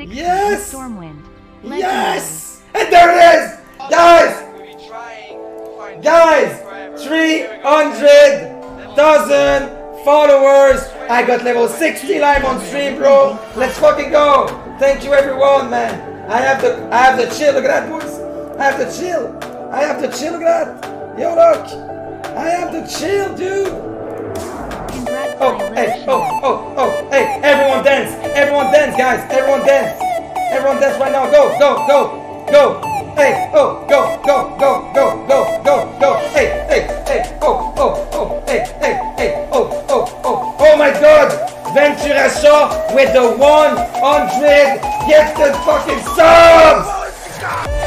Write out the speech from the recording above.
60 Yes! Stormwind. Yes! And there it is! Guys! Guys! 300,000 followers! I got level 60 live on stream, bro! Let's fucking go! Thank you everyone, man! I have the I have the chill, look at that boys! I have the chill! I have the chill, look at that! Yo look! I have the chill, dude! Oh, hey, oh, oh, oh, hey, everyone dance! Everyone dance, guys! Everyone dance! Everyone dance right now! Go, go, go, go! Hey, oh, go, go, go, go, go, go, go! Hey, hey, hey, oh, oh, oh, hey, hey, hey, oh, oh, oh, oh my god! Ventura Shaw with the 100 gifted fucking subs!